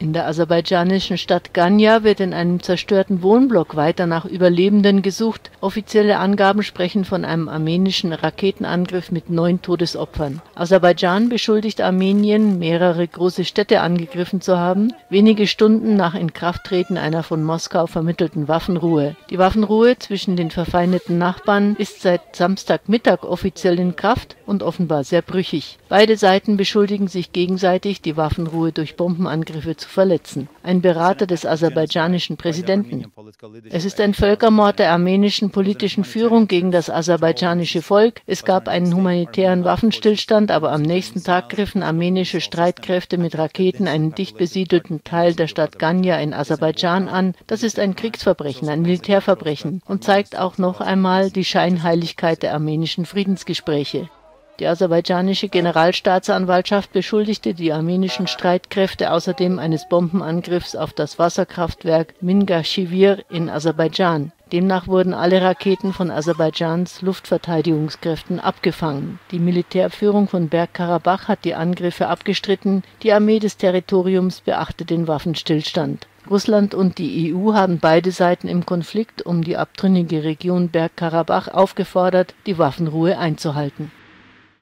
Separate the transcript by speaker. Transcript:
Speaker 1: In der aserbaidschanischen Stadt Ganya wird in einem zerstörten Wohnblock weiter nach Überlebenden gesucht, offizielle Angaben sprechen von einem armenischen Raketenangriff mit neun Todesopfern. Aserbaidschan beschuldigt Armenien, mehrere große Städte angegriffen zu haben, wenige Stunden nach Inkrafttreten einer von Moskau vermittelten Waffenruhe. Die Waffenruhe zwischen den verfeindeten Nachbarn ist seit Samstagmittag offiziell in Kraft und offenbar sehr brüchig. Beide Seiten beschuldigen sich gegenseitig, die Waffenruhe durch Bombenangriffe zu verletzen. Ein Berater des aserbaidschanischen Präsidenten. Es ist ein Völkermord der armenischen politischen Führung gegen das aserbaidschanische Volk. Es gab einen humanitären Waffenstillstand, aber am nächsten Tag griffen armenische Streitkräfte mit Raketen einen dicht besiedelten Teil der Stadt Ganya in Aserbaidschan an. Das ist ein Kriegsverbrechen, ein Militärverbrechen und zeigt auch noch einmal die Scheinheiligkeit der armenischen Friedensgespräche. Die aserbaidschanische Generalstaatsanwaltschaft beschuldigte die armenischen Streitkräfte außerdem eines Bombenangriffs auf das Wasserkraftwerk Mingashievir in Aserbaidschan. Demnach wurden alle Raketen von Aserbaidschans Luftverteidigungskräften abgefangen. Die Militärführung von Bergkarabach hat die Angriffe abgestritten, die Armee des Territoriums beachtet den Waffenstillstand. Russland und die EU haben beide Seiten im Konflikt um die abtrünnige Region Bergkarabach aufgefordert, die Waffenruhe einzuhalten